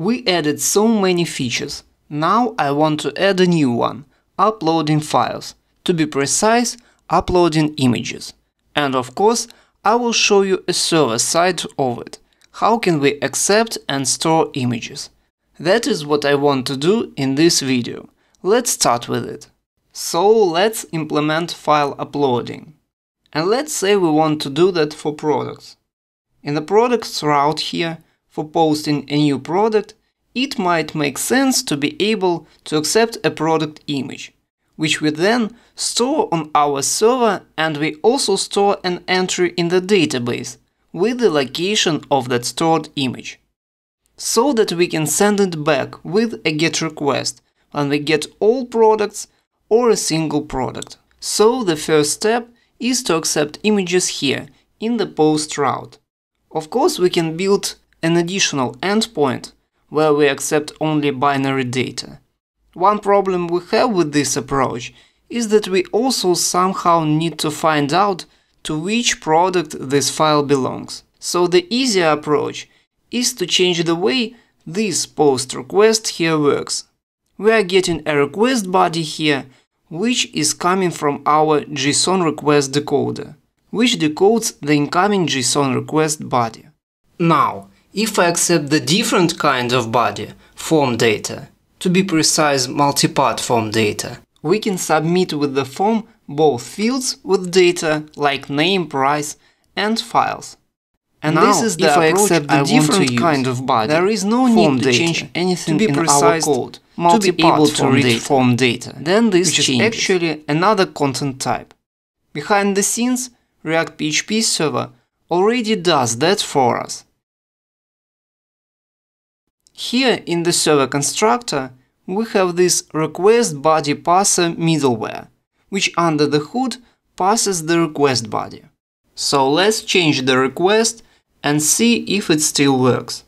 We added so many features. Now I want to add a new one, uploading files. To be precise, uploading images. And of course, I will show you a server side of it. How can we accept and store images? That is what I want to do in this video. Let's start with it. So let's implement file uploading. And let's say we want to do that for products. In the products route here, for posting a new product, it might make sense to be able to accept a product image, which we then store on our server and we also store an entry in the database with the location of that stored image. So that we can send it back with a GET request when we get all products or a single product. So the first step is to accept images here in the post route. Of course, we can build an additional endpoint where we accept only binary data. One problem we have with this approach is that we also somehow need to find out to which product this file belongs. So the easier approach is to change the way this post request here works. We are getting a request body here which is coming from our JSON request decoder, which decodes the incoming JSON request body. Now, if I accept the different kind of body, form data, to be precise multipart form data, we can submit with the form both fields with data like name, price and files. And now, this is the if I accept the I different kind of body, there is no need to change anything to be in precise, our code to be able to read data. form data. Then this which changes. is actually another content type. Behind the scenes, React PHP server already does that for us. Here in the server constructor, we have this request body parser middleware, which under the hood passes the request body. So let's change the request and see if it still works.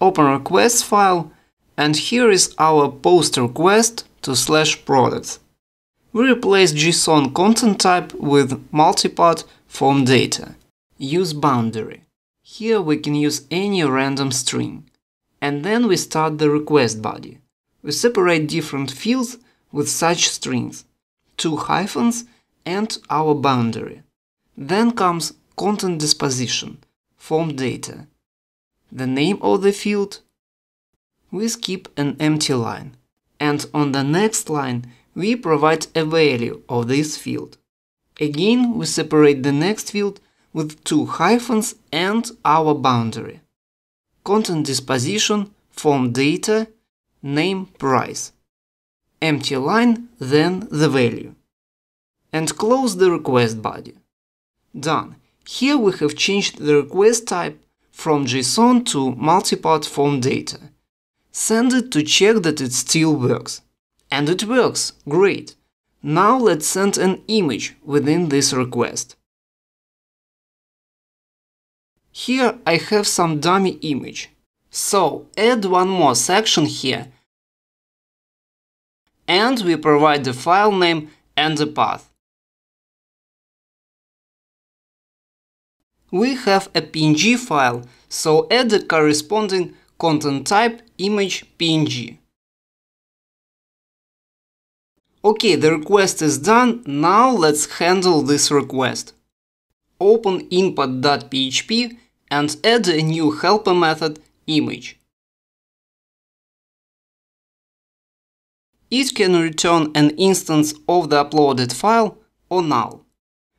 Open requests file and here is our post request to slash products. We replace JSON content type with multipart form data. Use boundary. Here we can use any random string. And then we start the request body. We separate different fields with such strings, two hyphens and our boundary. Then comes content disposition, form data, the name of the field, we skip an empty line, and on the next line we provide a value of this field. Again, we separate the next field with two hyphens and our boundary content disposition, form data, name price. Empty line, then the value. And close the request body. Done. Here we have changed the request type from JSON to multipart form data. Send it to check that it still works. And it works, great. Now let's send an image within this request. Here I have some dummy image. So add one more section here and we provide the file name and the path. We have a PNG file, so add the corresponding content type image PNG. Okay, the request is done, now let's handle this request. Open input.php and add a new helper method image. It can return an instance of the uploaded file or null.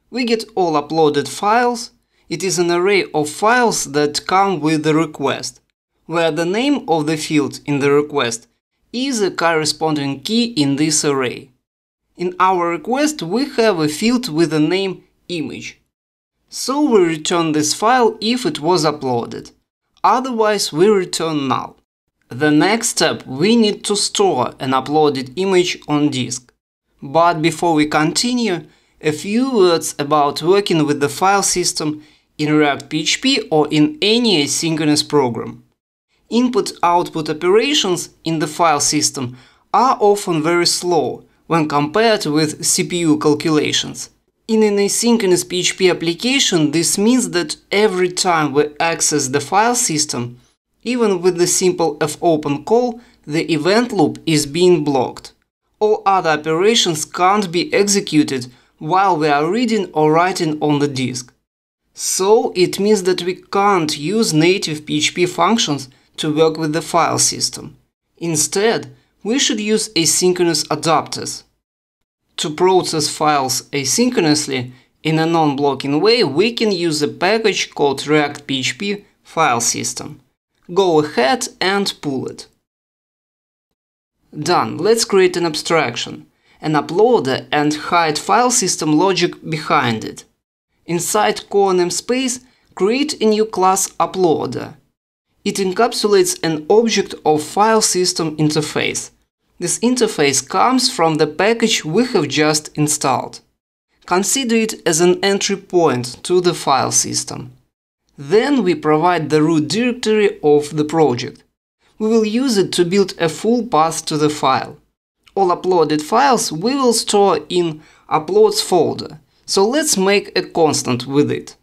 We get all uploaded files. It is an array of files that come with the request, where the name of the field in the request is a corresponding key in this array. In our request we have a field with the name image. So we return this file if it was uploaded, otherwise we return null. The next step, we need to store an uploaded image on disk. But before we continue, a few words about working with the file system in React PHP or in any asynchronous program. Input-output operations in the file system are often very slow when compared with CPU calculations. In an asynchronous PHP application, this means that every time we access the file system, Even with the simple fopen call, the event loop is being blocked. All other operations can't be executed while we are reading or writing on the disk. So it means that we can't use native PHP functions to work with the file system. Instead, we should use asynchronous adapters. To process files asynchronously in a non-blocking way, we can use a package called React PHP file system. Go ahead and pull it. Done. Let's create an abstraction, an uploader and hide file system logic behind it. Inside core namespace, create a new class uploader. It encapsulates an object of file system interface. This interface comes from the package we have just installed. Consider it as an entry point to the file system. Then we provide the root directory of the project. We will use it to build a full path to the file. All uploaded files we will store in uploads folder, so let's make a constant with it.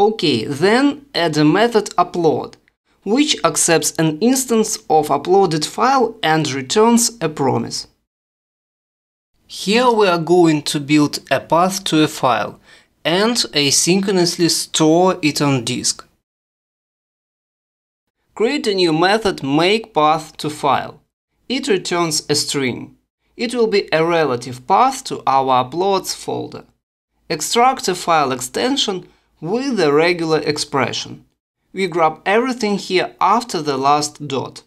Ok, then add a method upload, which accepts an instance of uploaded file and returns a promise. Here we are going to build a path to a file and asynchronously store it on disk. Create a new method makePath to file. It returns a string. It will be a relative path to our uploads folder. Extract a file extension with a regular expression. We grab everything here after the last dot.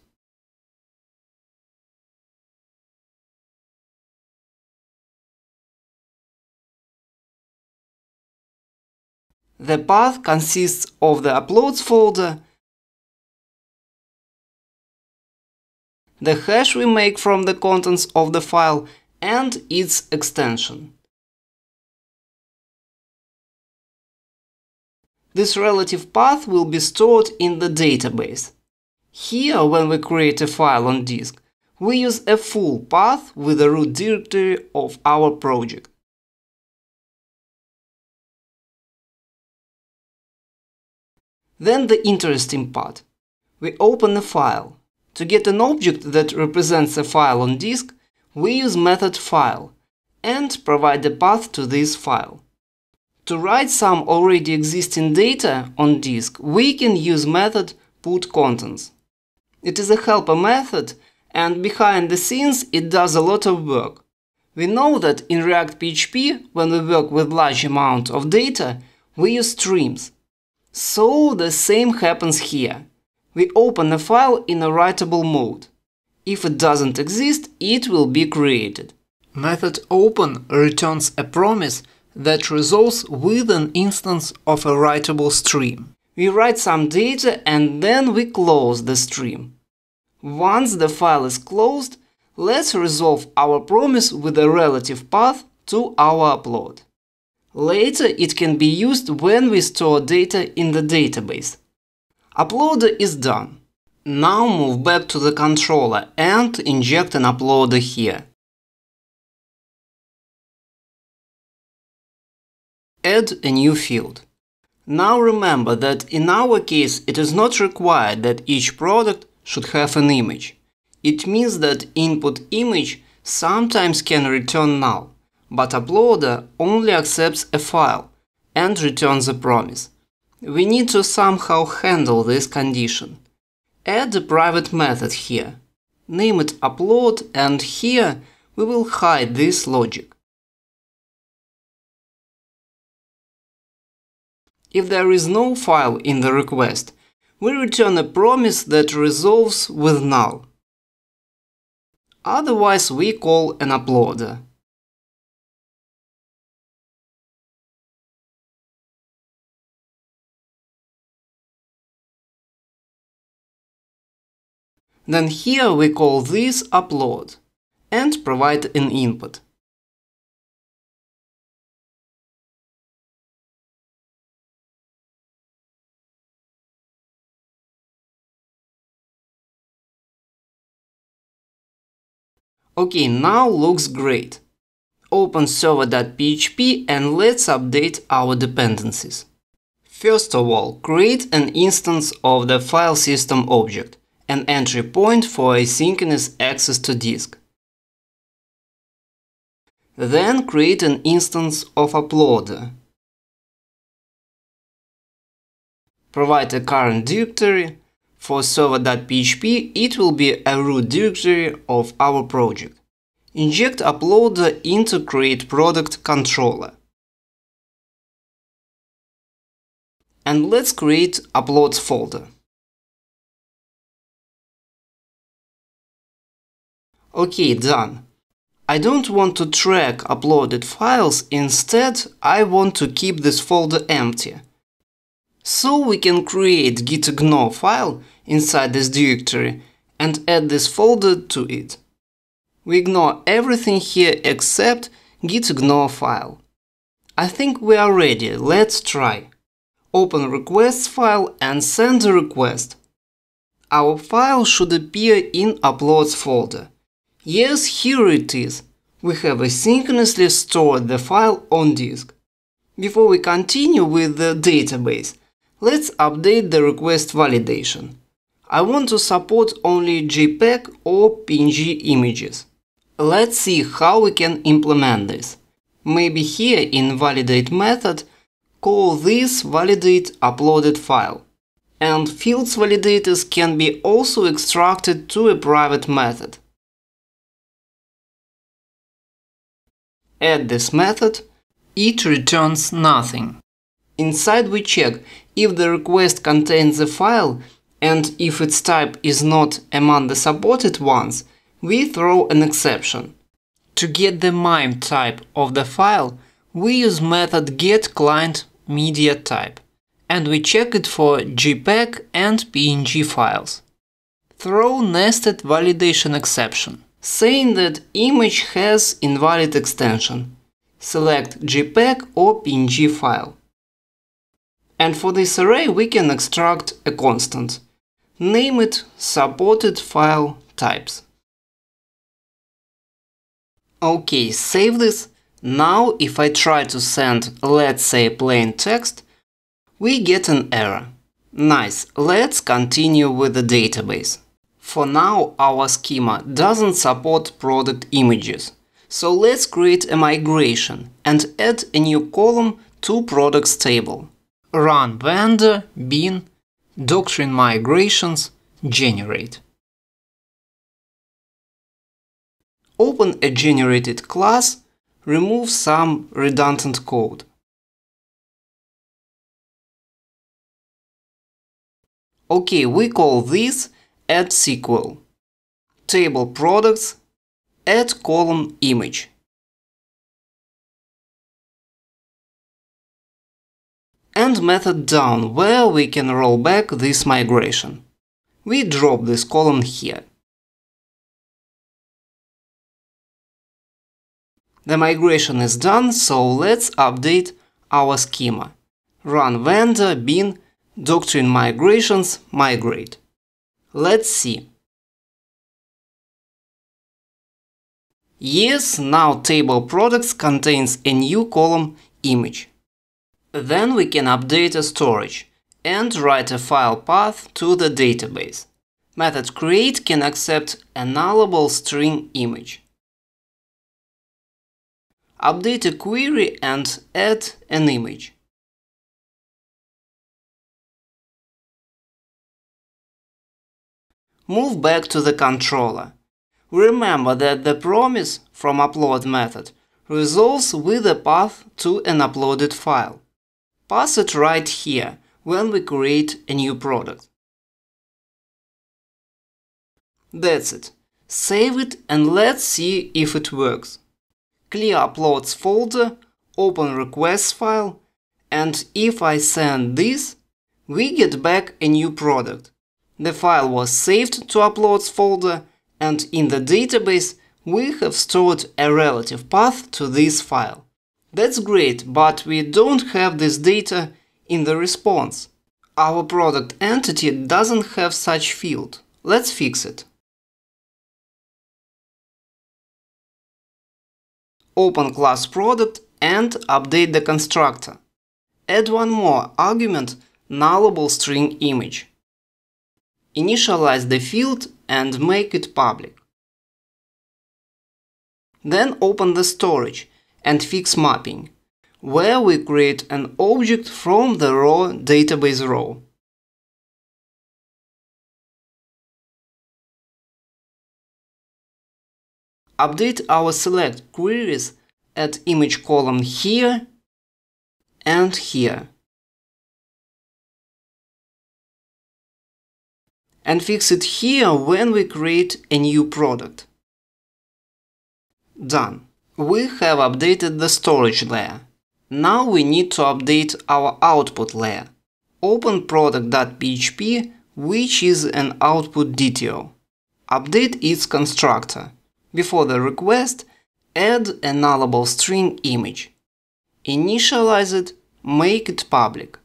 The path consists of the uploads folder, the hash we make from the contents of the file and its extension. This relative path will be stored in the database. Here, when we create a file on disk, we use a full path with the root directory of our project. Then the interesting part. We open a file. To get an object that represents a file on disk, we use method file and provide a path to this file. To write some already existing data on disk, we can use method putContents. It is a helper method and behind the scenes it does a lot of work. We know that in React PHP, when we work with large amount of data, we use streams. So the same happens here. We open a file in a writable mode. If it doesn't exist, it will be created. Method open returns a promise that resolves with an instance of a writable stream. We write some data and then we close the stream. Once the file is closed, let's resolve our promise with a relative path to our upload. Later it can be used when we store data in the database. Uploader is done. Now move back to the controller and inject an uploader here. Add a new field. Now remember that in our case it is not required that each product should have an image. It means that input image sometimes can return null, but uploader only accepts a file and returns a promise. We need to somehow handle this condition. Add a private method here. Name it upload and here we will hide this logic. If there is no file in the request, we return a promise that resolves with null. Otherwise, we call an uploader. Then here we call this upload and provide an input. Okay, now looks great. open server.php and let's update our dependencies. First of all, create an instance of the file system object, an entry point for asynchronous access to disk. Then create an instance of uploader. Provide a current directory. For server.php, it will be a root directory of our project. Inject uploader into create product controller. And let's create uploads folder. Okay, done. I don't want to track uploaded files, instead I want to keep this folder empty. So we can create gitignore file inside this directory and add this folder to it. We ignore everything here except gitignore file. I think we are ready, let's try. Open requests file and send a request. Our file should appear in uploads folder. Yes, here it is. We have asynchronously stored the file on disk. Before we continue with the database, let's update the request validation. I want to support only JPEG or PNG images. Let's see how we can implement this. Maybe here in validate method, call this validate uploaded file. And fields validators can be also extracted to a private method. add this method, it returns nothing. Inside we check if the request contains a file and if its type is not among the supported ones, we throw an exception. To get the MIME type of the file, we use method getClientMediaType and we check it for JPEG and PNG files. Throw nested validation exception saying that image has invalid extension. Select JPEG or PNG file. And for this array we can extract a constant. Name it supported file types. Okay, save this. Now if I try to send, let's say, plain text, we get an error. Nice, let's continue with the database. For now, our schema doesn't support product images. So let's create a migration and add a new column to products table. Run vendor bin doctrine migrations generate. Open a generated class, remove some redundant code. Okay, we call this add SQL. Table products, add column image. And method down where we can roll back this migration. We drop this column here. The migration is done, so let's update our schema. Run vendor bin doctrine migrations migrate. Let's see. Yes, now table products contains a new column image. Then we can update a storage and write a file path to the database. Method create can accept a nullable string image. Update a query and add an image. move back to the controller. Remember that the promise from upload method resolves with a path to an uploaded file. Pass it right here when we create a new product. That's it. Save it and let's see if it works. Clear uploads folder, open requests file, and if I send this, we get back a new product. The file was saved to uploads folder and in the database we have stored a relative path to this file. That's great, but we don't have this data in the response. Our product entity doesn't have such field. Let's fix it. Open class product and update the constructor. Add one more argument nullable string image. Initialize the field and make it public. Then open the storage and fix mapping, where we create an object from the raw database row. Update our select queries at image column here and here. And fix it here when we create a new product. Done. We have updated the storage layer. Now we need to update our output layer. Open product.php, which is an output DTO. Update its constructor. Before the request, add a nullable string image. Initialize it, make it public.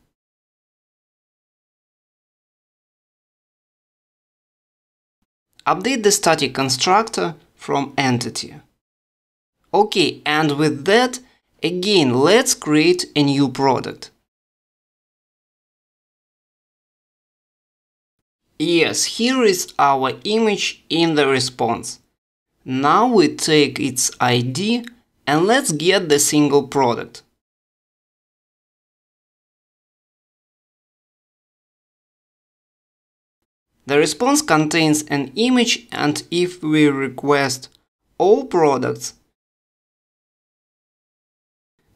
Update the static constructor from entity. Okay, and with that, again, let's create a new product. Yes, here is our image in the response. Now we take its ID and let's get the single product. The response contains an image and if we request all products,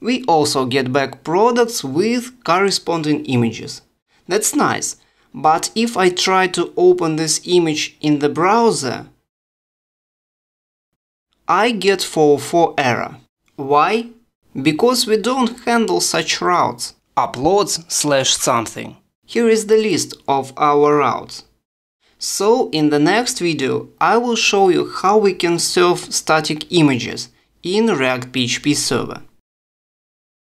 we also get back products with corresponding images. That's nice, but if I try to open this image in the browser, I get 404 error. Why? Because we don't handle such routes. Uploads slash something. Here is the list of our routes. So in the next video I will show you how we can serve static images in React PHP server.